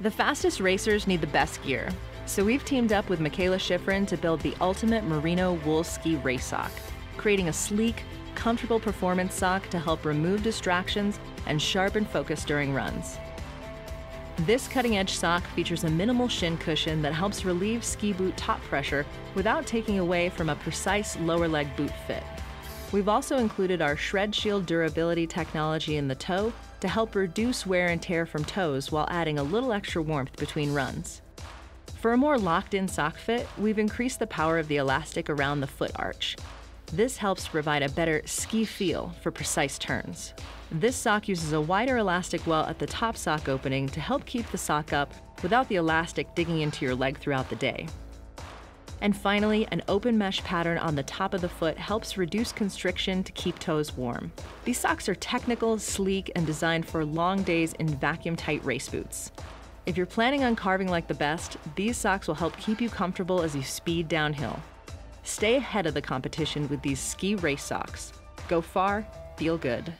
The fastest racers need the best gear, so we've teamed up with Mikaela Shiffrin to build the ultimate merino wool ski race sock, creating a sleek, comfortable performance sock to help remove distractions and sharpen focus during runs. This cutting edge sock features a minimal shin cushion that helps relieve ski boot top pressure without taking away from a precise lower leg boot fit. We've also included our Shred Shield durability technology in the toe to help reduce wear and tear from toes while adding a little extra warmth between runs. For a more locked in sock fit, we've increased the power of the elastic around the foot arch. This helps provide a better ski feel for precise turns. This sock uses a wider elastic well at the top sock opening to help keep the sock up without the elastic digging into your leg throughout the day. And finally, an open mesh pattern on the top of the foot helps reduce constriction to keep toes warm. These socks are technical, sleek, and designed for long days in vacuum tight race boots. If you're planning on carving like the best, these socks will help keep you comfortable as you speed downhill. Stay ahead of the competition with these ski race socks. Go far, feel good.